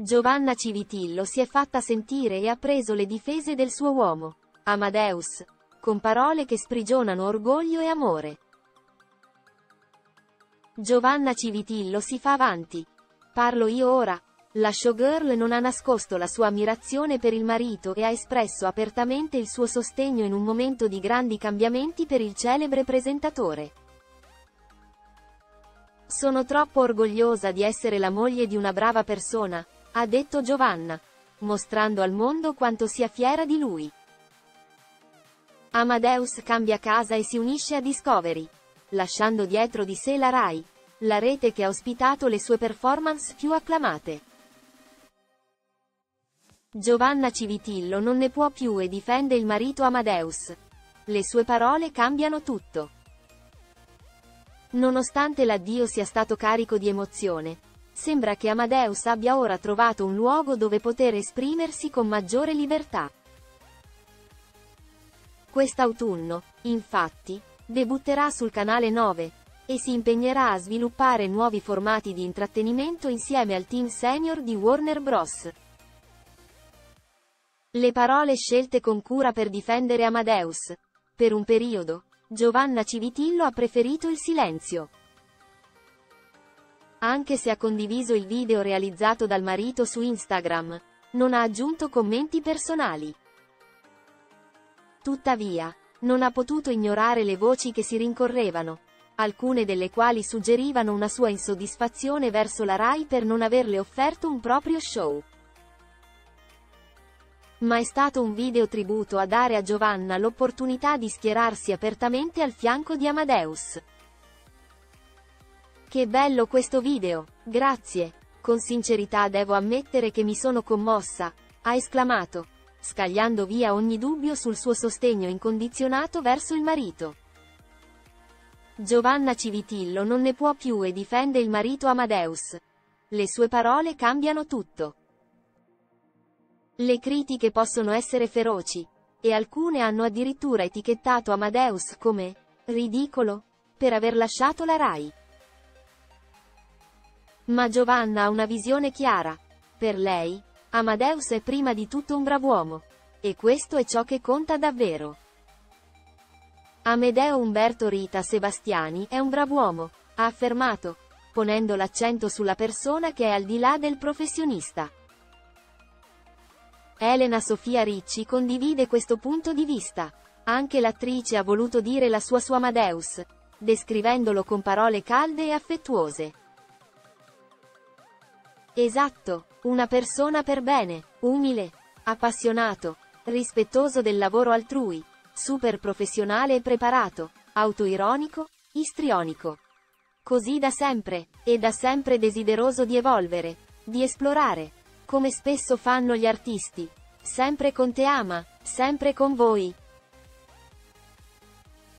Giovanna Civitillo si è fatta sentire e ha preso le difese del suo uomo, Amadeus, con parole che sprigionano orgoglio e amore. Giovanna Civitillo si fa avanti. Parlo io ora. La showgirl non ha nascosto la sua ammirazione per il marito e ha espresso apertamente il suo sostegno in un momento di grandi cambiamenti per il celebre presentatore. Sono troppo orgogliosa di essere la moglie di una brava persona, ha detto Giovanna, mostrando al mondo quanto sia fiera di lui. Amadeus cambia casa e si unisce a Discovery, lasciando dietro di sé la RAI, la rete che ha ospitato le sue performance più acclamate. Giovanna Civitillo non ne può più e difende il marito Amadeus. Le sue parole cambiano tutto. Nonostante l'addio sia stato carico di emozione, sembra che Amadeus abbia ora trovato un luogo dove poter esprimersi con maggiore libertà. Quest'autunno, infatti, debutterà sul canale 9 e si impegnerà a sviluppare nuovi formati di intrattenimento insieme al team senior di Warner Bros. Le parole scelte con cura per difendere Amadeus. Per un periodo, Giovanna Civitillo ha preferito il silenzio. Anche se ha condiviso il video realizzato dal marito su Instagram, non ha aggiunto commenti personali. Tuttavia, non ha potuto ignorare le voci che si rincorrevano, alcune delle quali suggerivano una sua insoddisfazione verso la RAI per non averle offerto un proprio show. Ma è stato un video tributo a dare a Giovanna l'opportunità di schierarsi apertamente al fianco di Amadeus. Che bello questo video, grazie. Con sincerità devo ammettere che mi sono commossa, ha esclamato, scagliando via ogni dubbio sul suo sostegno incondizionato verso il marito. Giovanna Civitillo non ne può più e difende il marito Amadeus. Le sue parole cambiano tutto. Le critiche possono essere feroci, e alcune hanno addirittura etichettato Amadeus come ridicolo per aver lasciato la RAI. Ma Giovanna ha una visione chiara. Per lei, Amadeus è prima di tutto un brav'uomo. E questo è ciò che conta davvero. Amedeo Umberto Rita Sebastiani è un brav'uomo, ha affermato, ponendo l'accento sulla persona che è al di là del professionista. Elena Sofia Ricci condivide questo punto di vista. Anche l'attrice ha voluto dire la sua su Amadeus, descrivendolo con parole calde e affettuose. Esatto, una persona per bene, umile, appassionato, rispettoso del lavoro altrui, super professionale e preparato, autoironico, istrionico. Così da sempre, e da sempre desideroso di evolvere, di esplorare, come spesso fanno gli artisti. Sempre con te ama, sempre con voi.